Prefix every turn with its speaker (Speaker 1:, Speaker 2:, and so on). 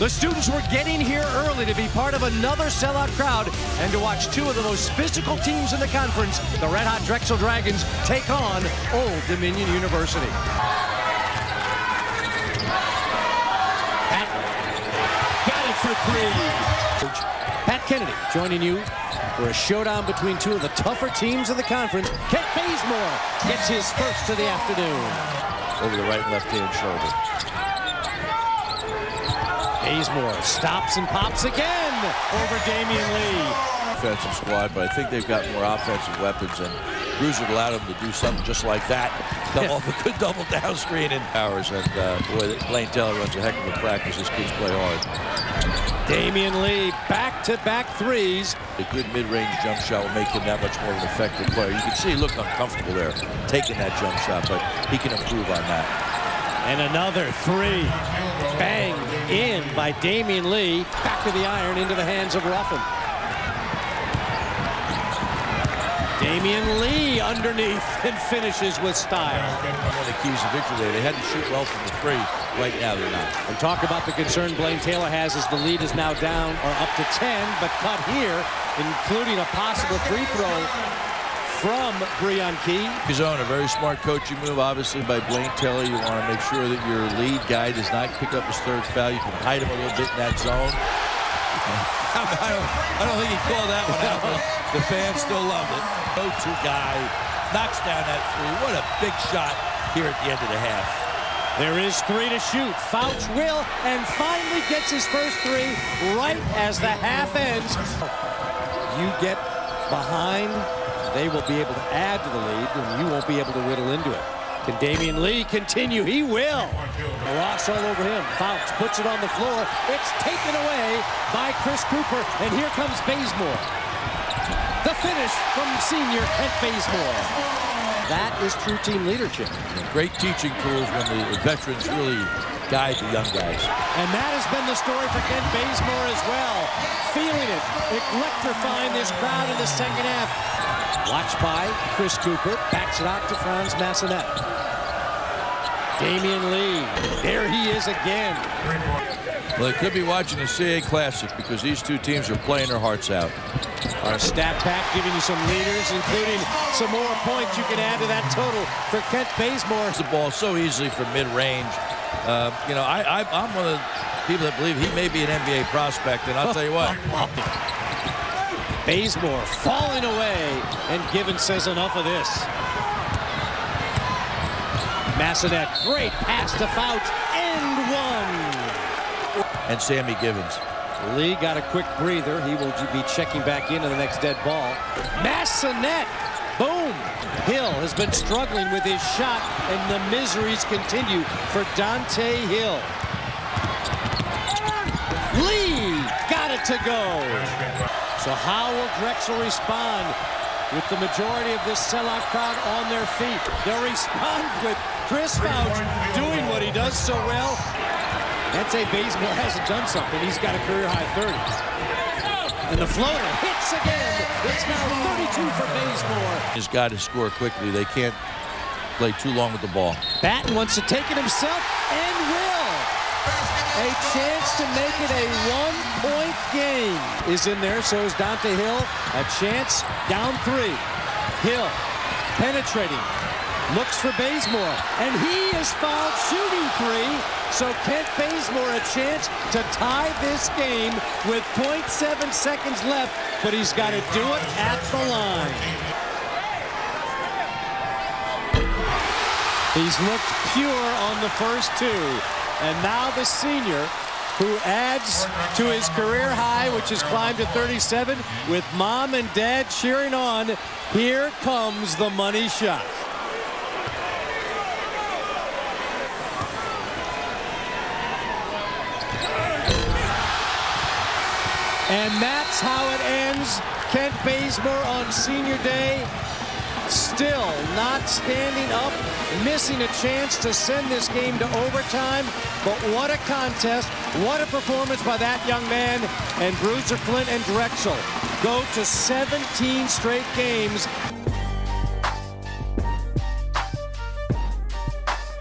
Speaker 1: The students were getting here early to be part of another sellout crowd and to watch two of the most physical teams in the conference, the Red Hot Drexel Dragons, take on Old Dominion University.
Speaker 2: Pat got it for three.
Speaker 1: Pat Kennedy joining you for a showdown between two of the tougher teams in the conference. Kent Bazemore gets his first of the afternoon.
Speaker 3: Over the right and left hand shoulder.
Speaker 1: Bazemore stops and pops again over Damion Lee.
Speaker 3: Offensive squad, but I think they've got more offensive weapons, and Bruiser allowed them to do something just like that. Come off a good double down screen in powers, and uh, boy, Blaine Taylor runs a heck of a practice. His kids play hard.
Speaker 1: Damion Lee back-to-back threes.
Speaker 3: A good mid-range jump shot will make him that much more of an effective player. You can see he looked uncomfortable there, taking that jump shot, but he can improve on that.
Speaker 1: And another three. Bang in by Damion Lee. Back to the iron into the hands of Ruffin. Damion Lee underneath and finishes with style.
Speaker 3: One of the keys to victory there, they had to shoot well from the three. Right now, they're not.
Speaker 1: And talk about the concern Blaine Taylor has as the lead is now down or up to 10, but cut here, including a possible free throw from Breon Key.
Speaker 3: His own, a very smart coaching move, obviously, by Blaine Taylor. You want to make sure that your lead guy does not pick up his third foul. You can hide him a little bit in that zone. I don't, I don't think he called that one out, but the fans still loved it. Go-to guy knocks down that three. What a big shot here at the end of the half.
Speaker 1: There is three to shoot. Fouch will and finally gets his first three right as the half ends. You get behind, they will be able to add to the lead, and you won't be able to whittle into it. Can Damion Lee continue? He will. Ross all over him. Fouch puts it on the floor. It's taken away by Chris Cooper, and here comes Bazemore. The finish from senior Kent Bazemore. That is true team leadership.
Speaker 3: Great teaching tools when the veterans really guide the young guys.
Speaker 1: And that has been the story for Kent Bazemore as well. Feeling it, electrifying this crowd in the second half. Watched by Chris Cooper, backs it out to Frantz Massenat. Damion Lee, there he is again.
Speaker 3: Well, they could be watching the CA Classic because these two teams are playing their hearts out.
Speaker 1: Our stat pack giving you some leaders, including some more points you can add to that total for Kent Bazemore.
Speaker 3: the ball so easily from mid-range. Uh, you know, I, I, I'm one of the people that believe he may be an NBA prospect, and I'll tell you what,
Speaker 1: Bazemore falling away, and Given says enough of this. Massenat, great pass to Fouch, and one.
Speaker 3: and Samme Givens.
Speaker 1: Lee got a quick breather. He will be checking back in into the next dead ball. Massenat, boom. Hill has been struggling with his shot, and the miseries continue for Donte Hill. Lee got it to go. So how will Drexel respond with the majority of this sellout crowd on their feet? They'll respond with Chris Fouch doing what he does so well. Dante Bazemore hasn't done something. He's got a career high 30. And the floater hits again. It's now 32 for Bazemore.
Speaker 3: Has got to score quickly. They can't play too long with the ball.
Speaker 1: Batten wants to take it himself and will. A chance to make it a one-point game is in there. So is Donte Hill. A chance down three. Hill penetrating. Looks for Bazemore. And he is fouled shooting three. So Kent Bazemore a chance to tie this game with 0.7 seconds left. But he's got to do it at the line. He's looked pure on the first two. And now the senior who adds to his career high, which has climbed to 37, with mom and dad cheering on. Here comes the money shot. And that's how it ends. Kent Bazemore on senior day still not standing up, missing a chance to send this game to overtime. But what a contest, what a performance by that young man. And Bruiser Flint and Drexel go to 17 straight games